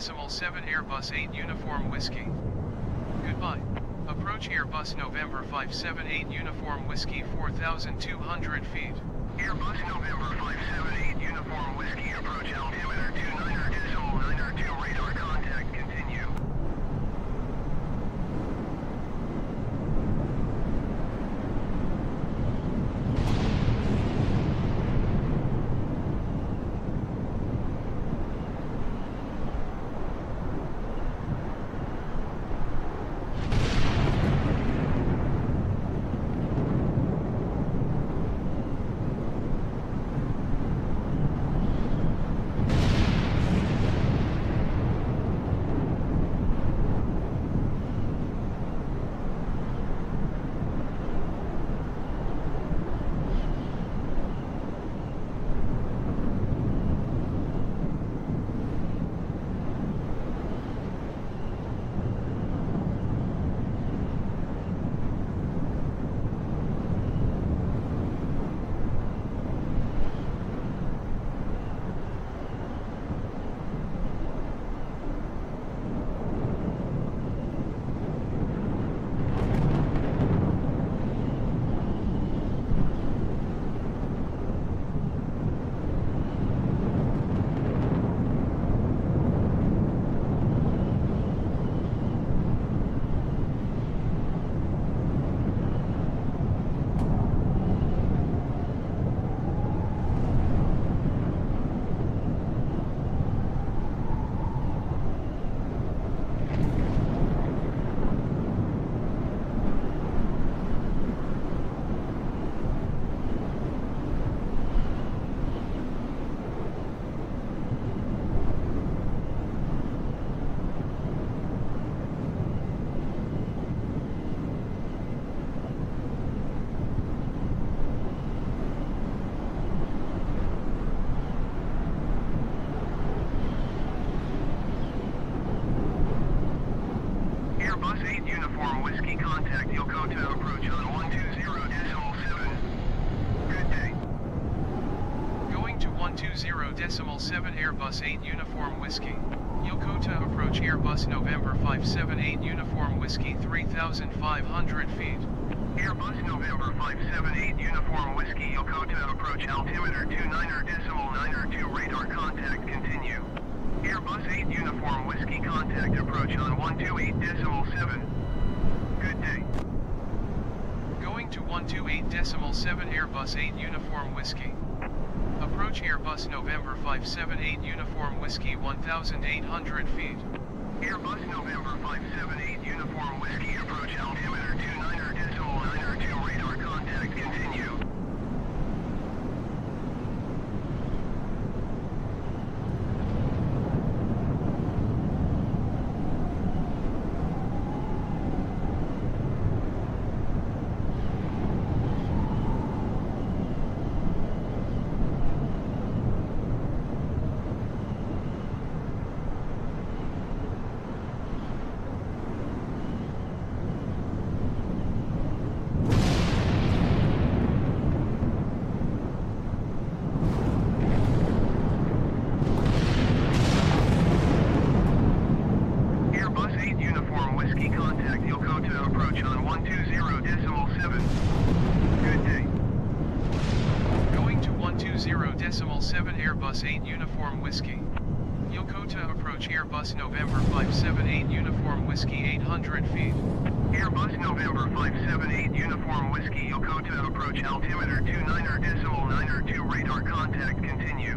decimal 7 Airbus 8 Uniform Whiskey. Goodbye. Approach Airbus November 578 Uniform Whiskey 4200 feet. Airbus November 578 Uniform Whiskey approach altimeter 29er decimal 9er 2 radar contact Airbus 8 Uniform Whiskey. Yokota approach Airbus November 578 Uniform Whiskey 3500 feet. Airbus November 578 Uniform Whiskey Yokota approach altimeter 29er decimal 9er 2 radar contact continue. Airbus 8 Uniform Whiskey contact approach on 128 decimal 7. Good day. Going to 128 decimal 7 Airbus 8 Uniform Whiskey. Approach Airbus November 578 Uniform Whiskey 1800 feet. Airbus November 578 Uniform Whiskey approach altimeter 29er decimal 9er 2 radar contact continue. Airbus 8 Uniform Whiskey contact Yokota approach on 120 decimal 7. Good day. Going to 120 decimal 7 Airbus 8 Uniform Whiskey. Yokota approach Airbus November 578 Uniform Whiskey 800 feet. Airbus November 578 Uniform Whiskey Yokota approach altimeter 29er decimal 9er 2 radar contact continue.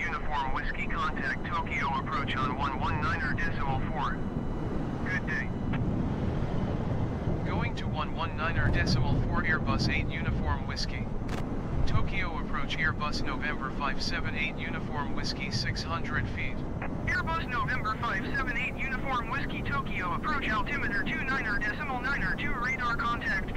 Uniform Whiskey contact Tokyo approach on 119er decimal 4. Good day. Going to 119er decimal 4 Airbus 8 Uniform Whiskey. Tokyo approach Airbus November 578 Uniform Whiskey 600 feet. Airbus November 578 Uniform Whiskey Tokyo approach altimeter 29er decimal 9er 2 radar contact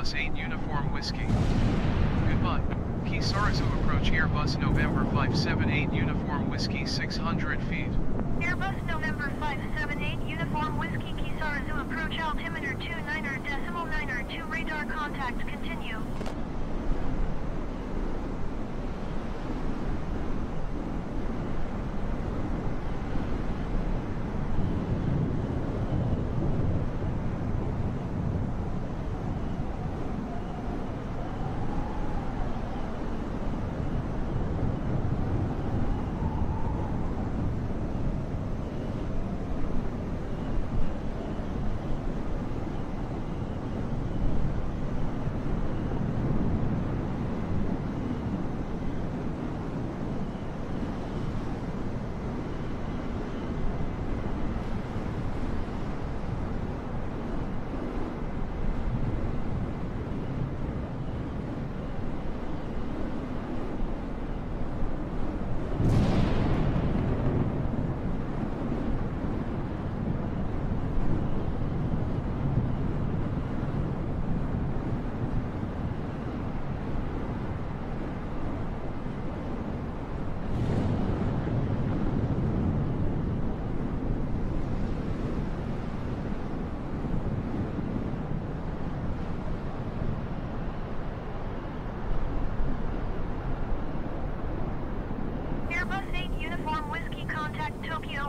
Airbus 8 Uniform Whiskey. Goodbye. Kisarazu approach Airbus November 578 Uniform Whiskey 600 feet. Airbus November 578 Uniform Whiskey Kisarazu approach altimeter 29er decimal 9er 2 radar contact continue.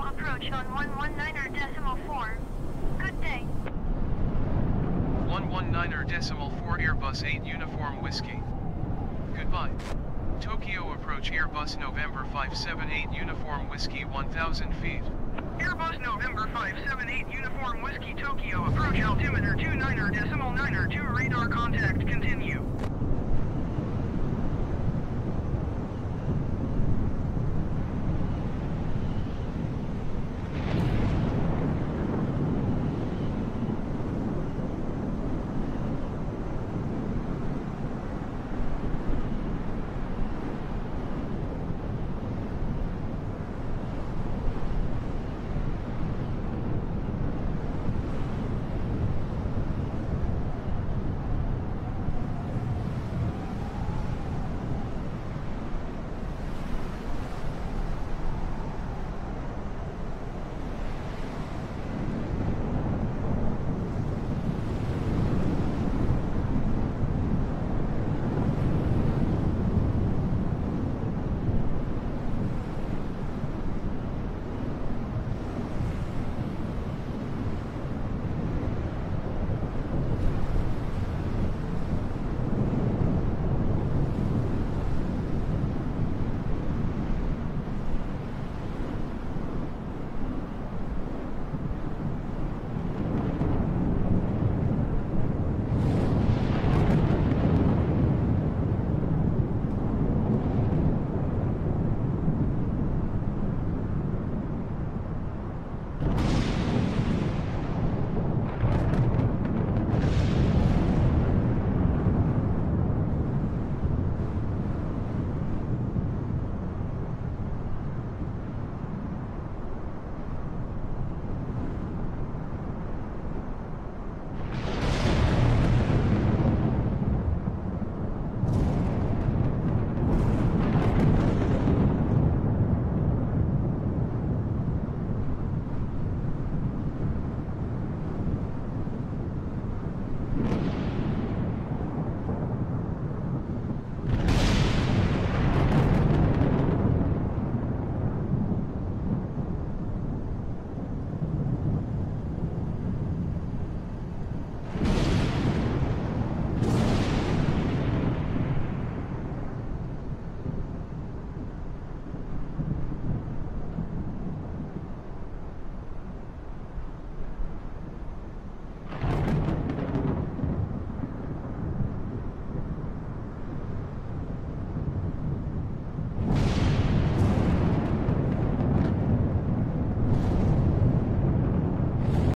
Approach on 119er decimal 4. Good day. 119er decimal 4 Airbus 8 Uniform Whiskey. Goodbye. Tokyo approach Airbus November 578 Uniform Whiskey 1000 feet. Airbus November 578 Uniform Whiskey Tokyo approach altimeter 29er decimal 9er 2